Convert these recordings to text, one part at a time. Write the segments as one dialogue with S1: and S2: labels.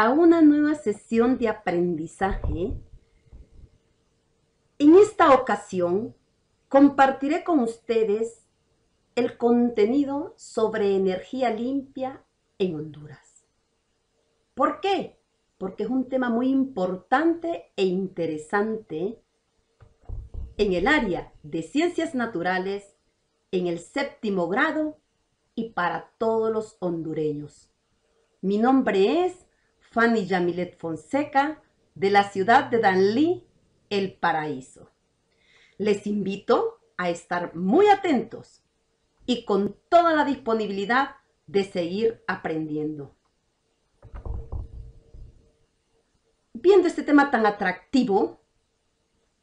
S1: a una nueva sesión de aprendizaje. En esta ocasión compartiré con ustedes el contenido sobre energía limpia en Honduras. ¿Por qué? Porque es un tema muy importante e interesante en el área de ciencias naturales en el séptimo grado y para todos los hondureños. Mi nombre es Fanny Yamilet Fonseca de la ciudad de Danlí, El Paraíso. Les invito a estar muy atentos y con toda la disponibilidad de seguir aprendiendo. Viendo este tema tan atractivo,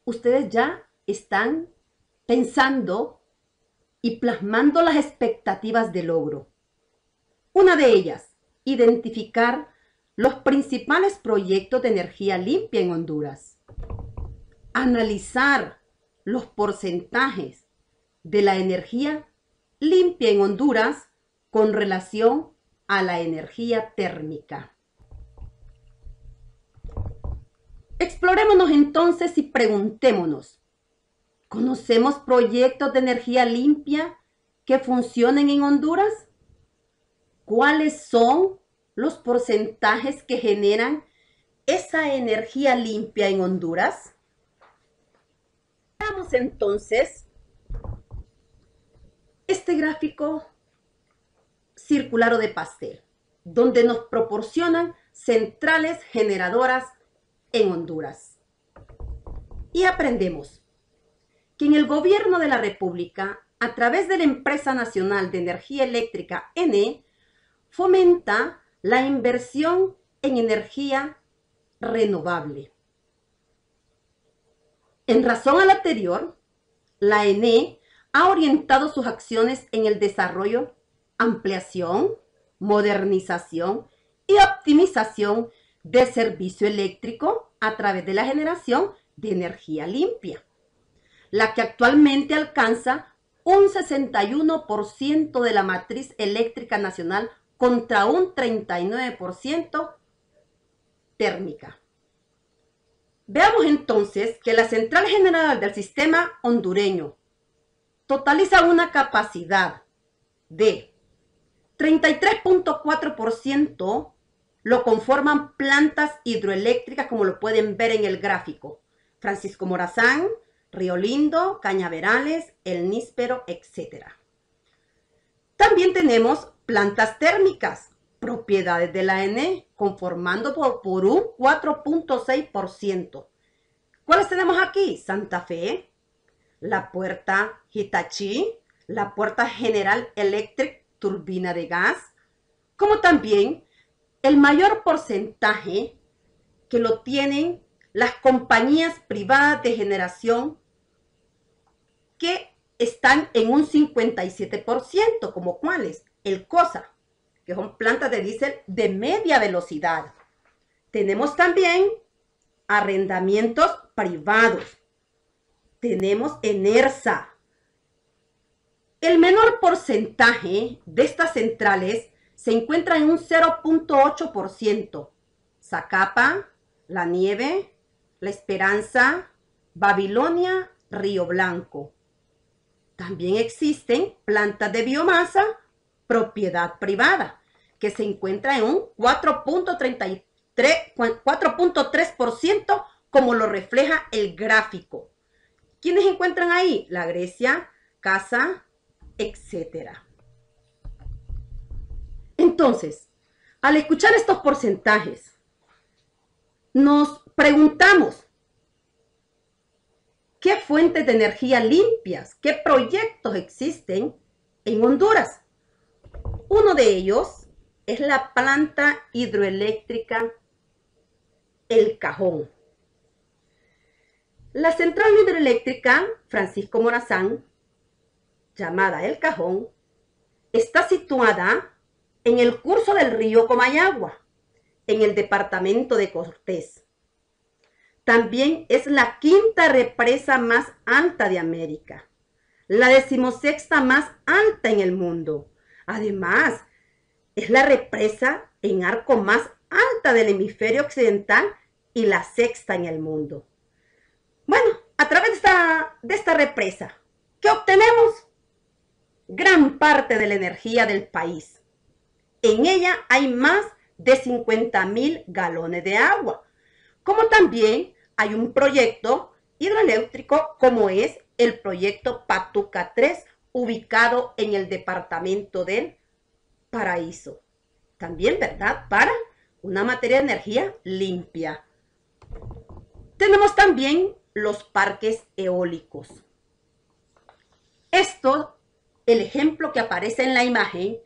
S1: ustedes ya están pensando y plasmando las expectativas de logro. Una de ellas, identificar los principales proyectos de energía limpia en Honduras. Analizar los porcentajes de la energía limpia en Honduras con relación a la energía térmica. Explorémonos entonces y preguntémonos, ¿Conocemos proyectos de energía limpia que funcionen en Honduras? ¿Cuáles son los porcentajes que generan esa energía limpia en Honduras? Veamos entonces este gráfico circular o de pastel, donde nos proporcionan centrales generadoras en Honduras. Y aprendemos que en el gobierno de la República, a través de la Empresa Nacional de Energía Eléctrica, ENE, fomenta la inversión en energía renovable. En razón al anterior, la ENE ha orientado sus acciones en el desarrollo, ampliación, modernización y optimización del servicio eléctrico a través de la generación de energía limpia la que actualmente alcanza un 61% de la matriz eléctrica nacional contra un 39% térmica. Veamos entonces que la central general del sistema hondureño totaliza una capacidad de 33.4% lo conforman plantas hidroeléctricas como lo pueden ver en el gráfico. Francisco Morazán, Río Lindo, Cañaverales, El Níspero, etc. También tenemos plantas térmicas, propiedades de la ENE, conformando por, por un 4.6%. ¿Cuáles tenemos aquí? Santa Fe, la puerta Hitachi, la puerta General Electric, turbina de gas, como también el mayor porcentaje que lo tienen las compañías privadas de generación que están en un 57%, como cuáles? El COSA, que son plantas de diésel de media velocidad. Tenemos también arrendamientos privados. Tenemos ENERSA. El menor porcentaje de estas centrales se encuentra en un 0.8%. Zacapa, La Nieve, la Esperanza, Babilonia, Río Blanco. También existen plantas de biomasa propiedad privada, que se encuentra en un 4.3% como lo refleja el gráfico. ¿Quiénes encuentran ahí? La Grecia, Casa, etcétera. Entonces, al escuchar estos porcentajes, nos preguntamos, ¿qué fuentes de energía limpias, qué proyectos existen en Honduras? Uno de ellos es la planta hidroeléctrica El Cajón. La central hidroeléctrica Francisco Morazán, llamada El Cajón, está situada en el curso del río Comayagua, en el departamento de Cortés. También es la quinta represa más alta de América, la decimosexta más alta en el mundo. Además, es la represa en arco más alta del hemisferio occidental y la sexta en el mundo. Bueno, a través de esta, represa, ¿qué obtenemos? Gran parte de la energía del país. En ella hay más de 50 mil galones de agua, como también hay un proyecto hidroeléctrico como es el proyecto Patuca 3, ubicado en el departamento del Paraíso. También, ¿verdad? Para una materia de energía limpia. Tenemos también los parques eólicos. Esto, el ejemplo que aparece en la imagen,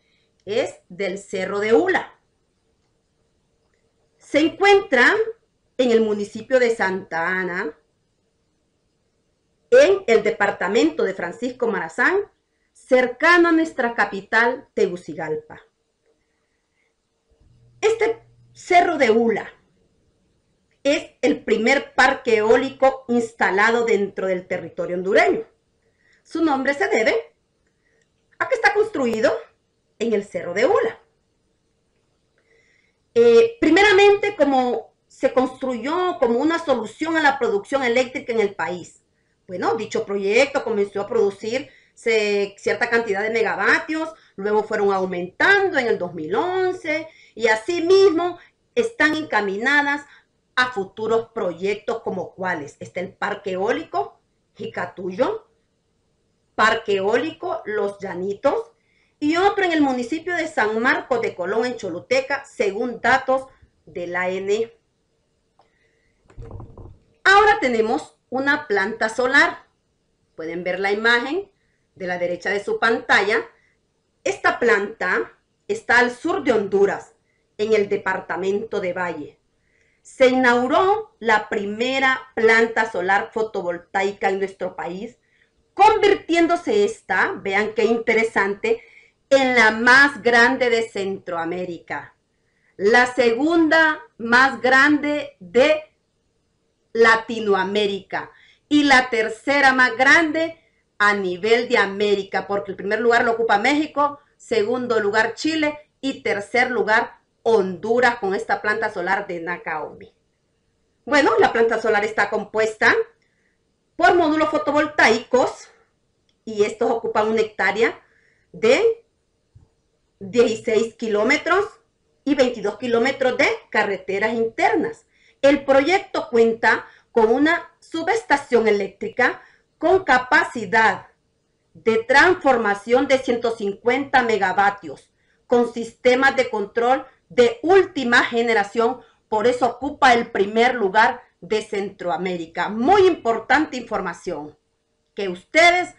S1: es del Cerro de Ula. Se encuentra en el municipio de Santa Ana, en el departamento de Francisco Marazán, cercano a nuestra capital, Tegucigalpa. Este Cerro de Ula es el primer parque eólico instalado dentro del territorio hondureño. Su nombre se debe a que está construido en el Cerro de Ula. Eh, primeramente, como se construyó como una solución a la producción eléctrica en el país. Bueno, dicho proyecto comenzó a producir cierta cantidad de megavatios, luego fueron aumentando en el 2011 y asimismo están encaminadas a futuros proyectos como cuáles. Está el Parque Eólico Jicatuyo, Parque Eólico Los Llanitos y otro en el municipio de San Marcos de Colón en Choluteca, según datos de la AN. Ahora tenemos una planta solar. Pueden ver la imagen de la derecha de su pantalla. Esta planta está al sur de Honduras, en el departamento de Valle. Se inauguró la primera planta solar fotovoltaica en nuestro país, convirtiéndose esta, vean qué interesante, en la más grande de Centroamérica. La segunda más grande de Latinoamérica y la tercera más grande a nivel de América, porque el primer lugar lo ocupa México, segundo lugar Chile y tercer lugar Honduras con esta planta solar de Nakaomi. Bueno, la planta solar está compuesta por módulos fotovoltaicos y estos ocupan una hectárea de 16 kilómetros y 22 kilómetros de carreteras internas. El proyecto cuenta con una subestación eléctrica con capacidad de transformación de 150 megavatios, con sistemas de control de última generación, por eso ocupa el primer lugar de Centroamérica. Muy importante información que ustedes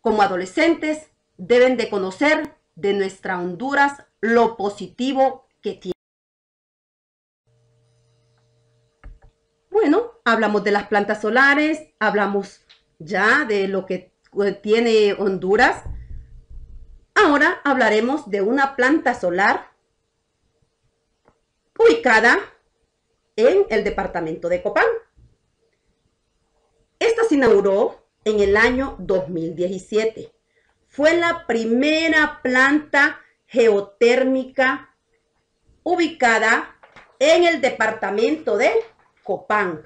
S1: como adolescentes deben de conocer de nuestra Honduras lo positivo que tiene. Bueno, hablamos de las plantas solares, hablamos ya de lo que tiene Honduras. Ahora hablaremos de una planta solar ubicada en el departamento de Copán. Esta se inauguró en el año 2017. Fue la primera planta geotérmica ubicada en el departamento de Copán.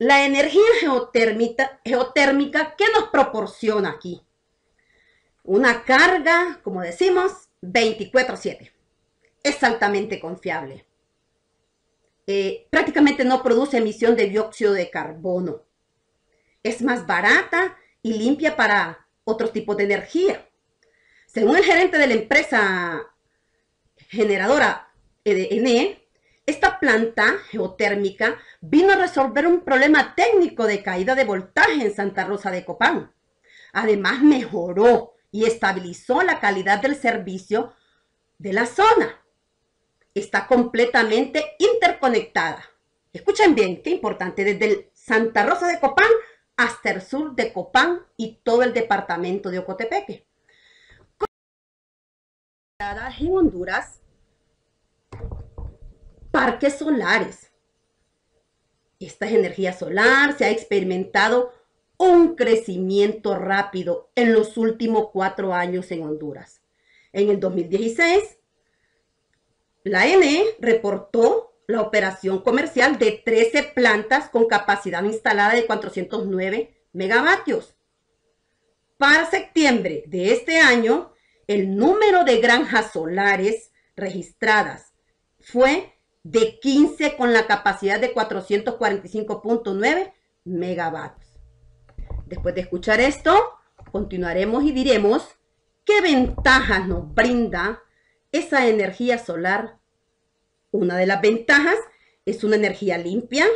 S1: La energía geotérmica, geotérmica, ¿qué nos proporciona aquí? Una carga, como decimos, 24/7 es altamente confiable. Eh, prácticamente no produce emisión de dióxido de carbono. Es más barata y limpia para otros tipos de energía. Según el gerente de la empresa generadora EDNE, esta planta geotérmica vino a resolver un problema técnico de caída de voltaje en Santa Rosa de Copán. Además, mejoró y estabilizó la calidad del servicio de la zona está completamente interconectada. Escuchen bien, qué importante, desde Santa Rosa de Copán hasta el sur de Copán y todo el departamento de Ocotepeque. En Honduras, parques solares. Esta energía solar se ha experimentado un crecimiento rápido en los últimos cuatro años en Honduras. En el 2016 La NE reportó la operación comercial de 13 plantas con capacidad instalada de 409 megavatios. Para septiembre de este año, el número de granjas solares registradas fue de 15 con la capacidad de 445.9 megavatios. Después de escuchar esto, continuaremos y diremos qué ventajas nos brinda esa energía solar. Una de las ventajas es una energía limpia,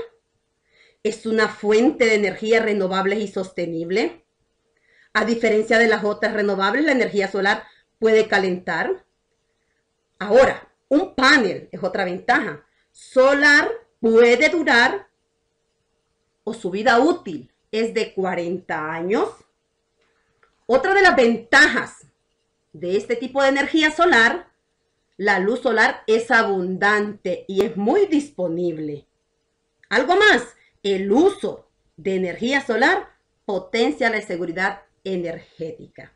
S1: es una fuente de energía renovable y sostenible. A diferencia de las otras renovables, la energía solar puede calentar. Ahora, un panel es otra ventaja. Solar puede durar o su vida útil es de 40 años. Otra de las ventajas de este tipo de energía solar, la luz solar es abundante y es muy disponible. Algo más, el uso de energía solar potencia la seguridad energética.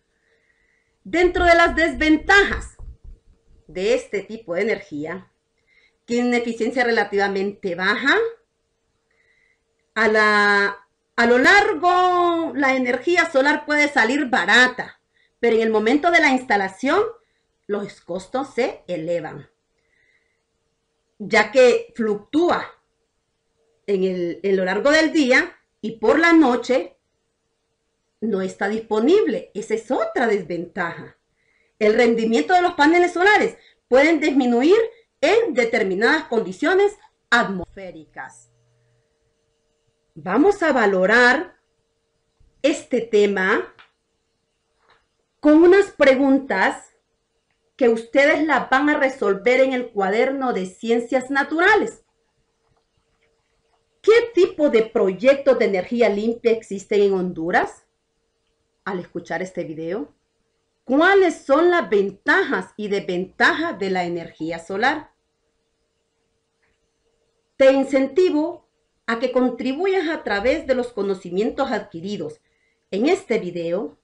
S1: Dentro de las desventajas de este tipo de energía, tiene una eficiencia relativamente baja. A, la, a lo largo, la energía solar puede salir barata, pero en el momento de la instalación, los costos se elevan, ya que fluctúa en, el, en lo largo del día y por la noche no está disponible. Esa es otra desventaja. El rendimiento de los paneles solares pueden disminuir en determinadas condiciones atmosféricas. Vamos a valorar este tema con unas preguntas que ustedes las van a resolver en el cuaderno de ciencias naturales. ¿Qué tipo de proyectos de energía limpia existen en Honduras? Al escuchar este video, ¿cuáles son las ventajas y desventajas de la energía solar? Te incentivo a que contribuyas a través de los conocimientos adquiridos en este video.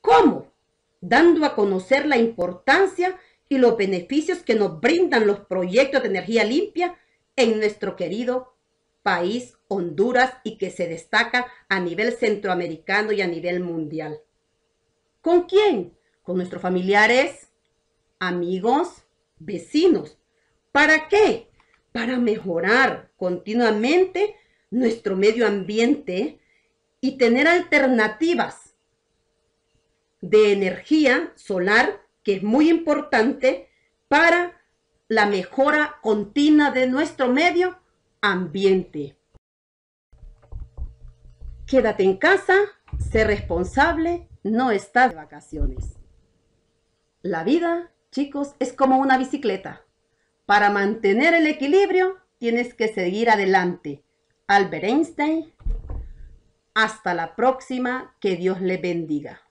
S1: ¿Cómo? Dando a conocer la importancia y los beneficios que nos brindan los proyectos de energía limpia en nuestro querido país Honduras y que se destaca a nivel centroamericano y a nivel mundial. ¿Con quién? Con nuestros familiares, amigos, vecinos. ¿Para qué? Para mejorar continuamente nuestro medio ambiente y tener alternativas de energía solar, que es muy importante para la mejora continua de nuestro medio ambiente. Quédate en casa, sé responsable, no estás de vacaciones. La vida, chicos, es como una bicicleta. Para mantener el equilibrio, tienes que seguir adelante. Albert Einstein. Hasta la próxima. Que Dios le bendiga.